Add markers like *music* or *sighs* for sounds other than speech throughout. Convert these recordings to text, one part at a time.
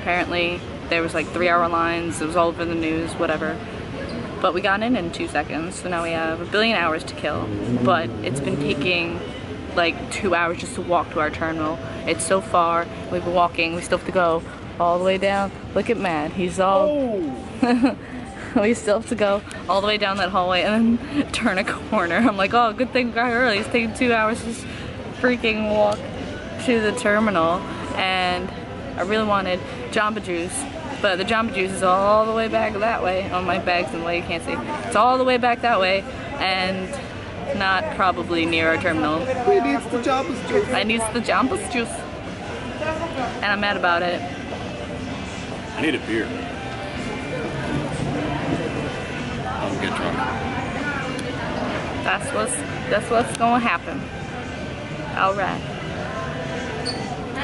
apparently there was like three hour lines, it was all over the news, whatever. But we got in in two seconds, so now we have a billion hours to kill. But it's been taking like two hours just to walk to our terminal. It's so far, we've been walking, we still have to go all the way down. Look at Matt, he's all... Oh. *laughs* we still have to go all the way down that hallway and then *laughs* turn a corner. I'm like, oh, good thing we got early. It's taking two hours to freaking walk to the terminal. And I really wanted Jamba Juice, but the Jamba Juice is all the way back that way. Oh, my bag's in the way, you can't see. It's all the way back that way and not probably near our terminal. He needs the Jamba Juice. I need the Jamba Juice. And I'm mad about it. I need a beer. I'll get drunk. That's what's that's what's gonna happen.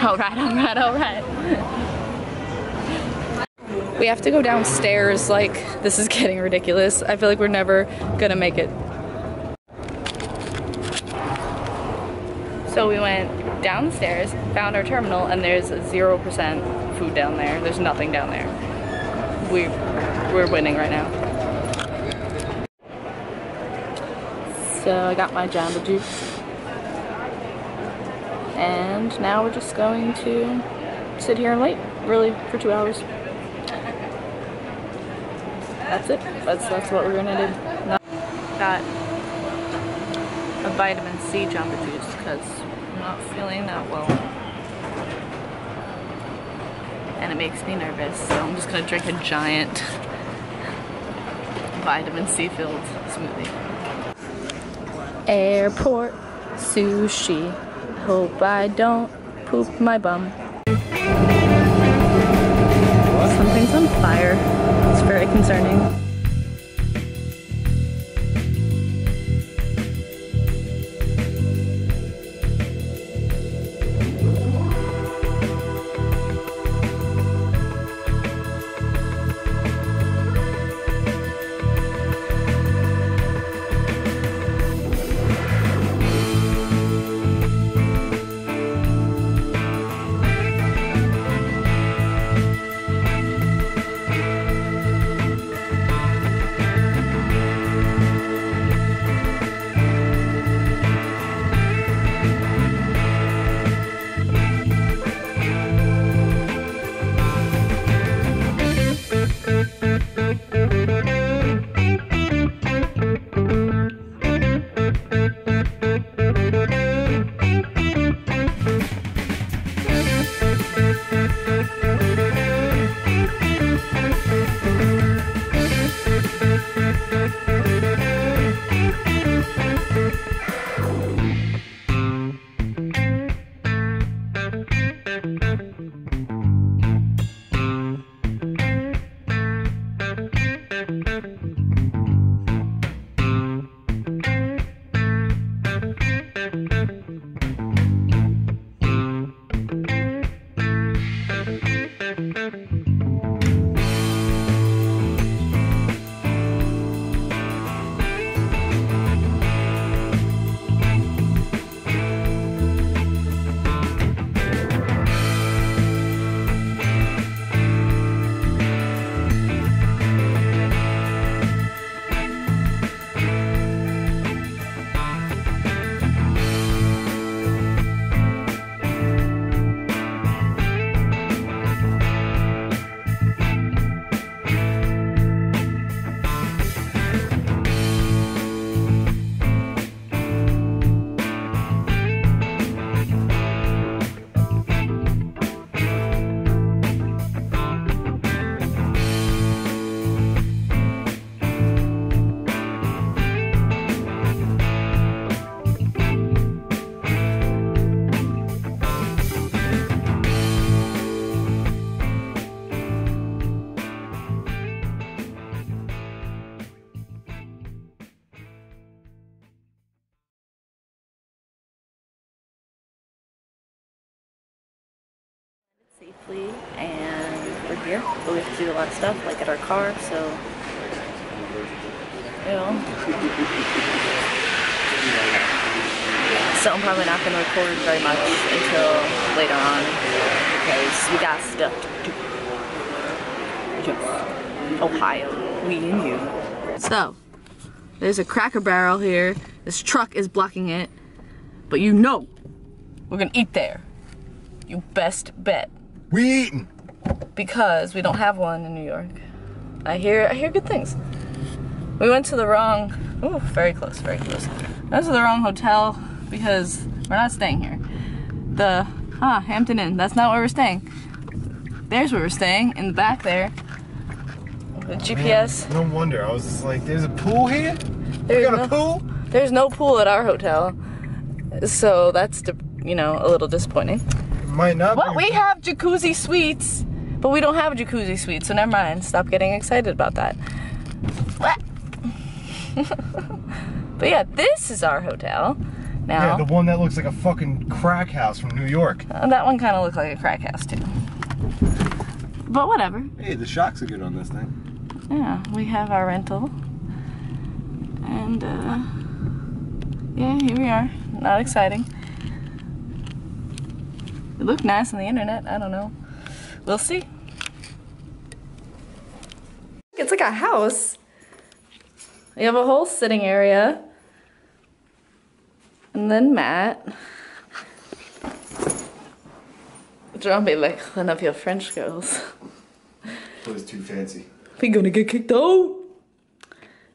Alright. Alright, alright, alright. We have to go downstairs, like this is getting ridiculous. I feel like we're never gonna make it. So we went downstairs, found our terminal, and there's 0% food down there. There's nothing down there. We, we're winning right now. So I got my Jamba Juice. And now we're just going to sit here and wait, really, for two hours. That's it. That's that's what we're gonna do. No. Got a vitamin C Jamba Juice because I'm not feeling that well. And it makes me nervous, so I'm just gonna drink a giant vitamin C filled smoothie. Airport sushi. Hope I don't poop my bum. Something's on fire. It's very concerning. And we're here but we have to do a lot of stuff like at our car so you know So I'm probably not gonna record very much until later on because we got stuff to do. Ohio, we and you. So, there's a Cracker Barrel here. This truck is blocking it, but you know we're gonna eat there. You best bet We eating. Because we don't have one in New York. I hear I hear good things. We went to the wrong ooh, very close, very close. Went to the wrong hotel because we're not staying here. The ah, Hampton Inn, that's not where we're staying. There's where we're staying, in the back there. The GPS. No wonder. I was just like, there's a pool here? There's got a pool? there's no pool at our hotel. So that's you know, a little disappointing. Might not Well, be. we have jacuzzi suites, but we don't have a jacuzzi suite, so never mind. Stop getting excited about that. *laughs* But yeah, this is our hotel. Now, Yeah, the one that looks like a fucking crack house from New York. uh, that one kind of looked like a crack house too. But whatever. Hey, the shocks are good on this thing. Yeah, we have our rental. And, uh, yeah, here we are. Not exciting. It looked nice on the internet. I don't know. We'll see. It's like a house. We have a whole sitting area. And then Matt. Don't be like one of your French girls. It was too fancy. We gonna get kicked out.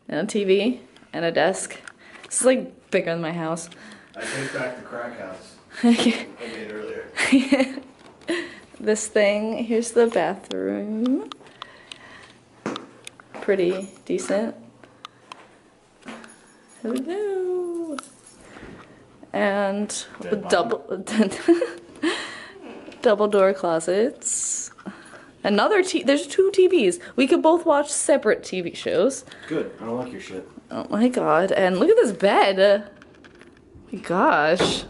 And a TV and a desk. This is like bigger than my house. I take back the crack house *laughs* I made earlier. *laughs* this thing, here's the bathroom. Pretty decent. Hello. And double *laughs* double door closets. Another t there's two TVs. We could both watch separate TV shows. Good. I don't like your shit. Oh my god, and look at this bed. My gosh.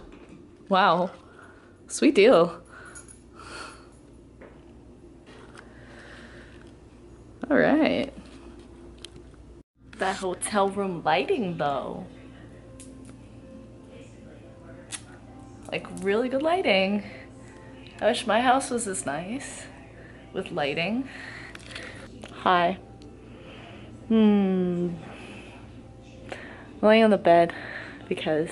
Wow. Sweet deal. Alright. That hotel room lighting though. Like really good lighting. I wish my house was this nice with lighting. Hi. Hmm laying on the bed because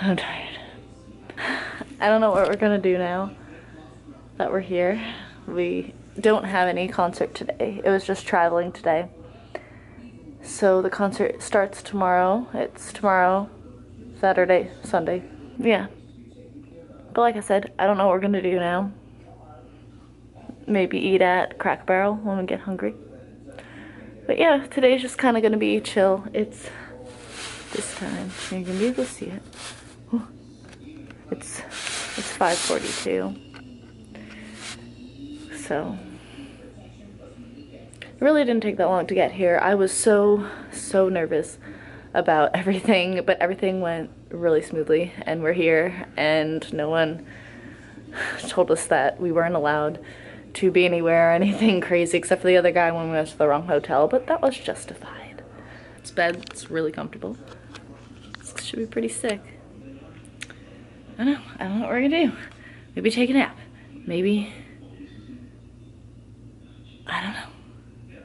I'm tired. I don't know what we're gonna do now that we're here. We don't have any concert today. It was just traveling today. So the concert starts tomorrow. It's tomorrow, Saturday, Sunday. Yeah. But like I said, I don't know what we're gonna do now. Maybe eat at Crack Barrel when we get hungry. But yeah, today's just kind of gonna be chill. It's this time. You're gonna be able to see it. It's it's 5:42. So it really didn't take that long to get here. I was so so nervous about *laughs* everything, but everything went really smoothly, and we're here, and no one *sighs* told us that we weren't allowed to be anywhere or anything crazy except for the other guy when we went to the wrong hotel, but that was justified. It's bed, it's really comfortable. This should be pretty sick. I don't know, I don't know what we're gonna do. Maybe take a nap. Maybe, I don't know.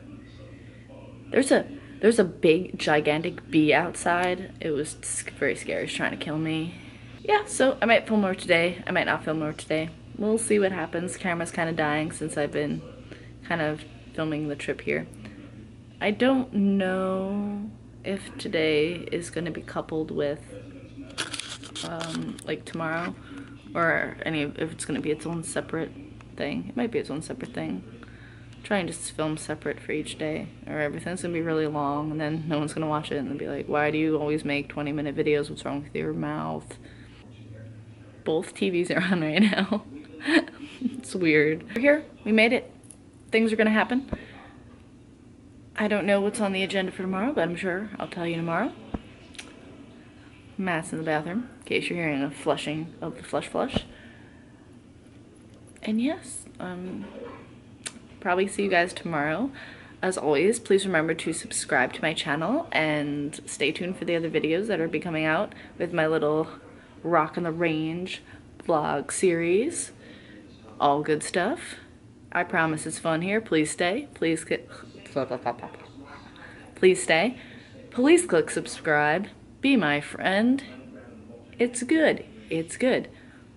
There's a, there's a big, gigantic bee outside. It was very scary, it's trying to kill me. Yeah, so I might film more today. I might not film more today we'll see what happens. Camera's kind of dying since I've been kind of filming the trip here. I don't know if today is going to be coupled with um, like tomorrow or any if it's going to be its own separate thing. It might be its own separate thing. Try and just film separate for each day or everything's to be really long and then no one's to watch it and be like, why do you always make 20 minute videos? What's wrong with your mouth? Both TVs are *laughs* on right now. *laughs* it's weird. We're here. We made it. Things are gonna happen. I don't know what's on the agenda for tomorrow, but I'm sure I'll tell you tomorrow. mass in the bathroom, in case you're hearing a flushing of the flush flush. And yes, um, probably see you guys tomorrow. as always, please remember to subscribe to my channel and stay tuned for the other videos that are be coming out with my little Rock on the Range vlog series. All good stuff. I promise it's fun here. Please stay. Please get. Please stay. Please click subscribe. Be my friend. It's good. It's good.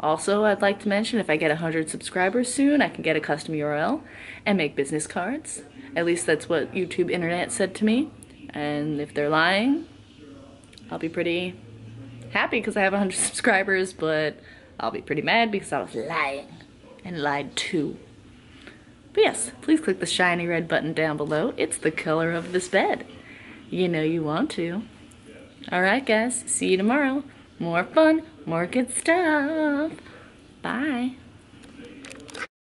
Also, I'd like to mention if I get 100 subscribers soon, I can get a custom URL and make business cards. At least that's what YouTube Internet said to me. And if they're lying, I'll be pretty happy because I have 100 *laughs* subscribers, but I'll be pretty mad because I was lying and lied to. But yes, please click the shiny red button down below. It's the color of this bed. You know you want to. Alright guys, see you tomorrow. More fun, more good stuff. Bye.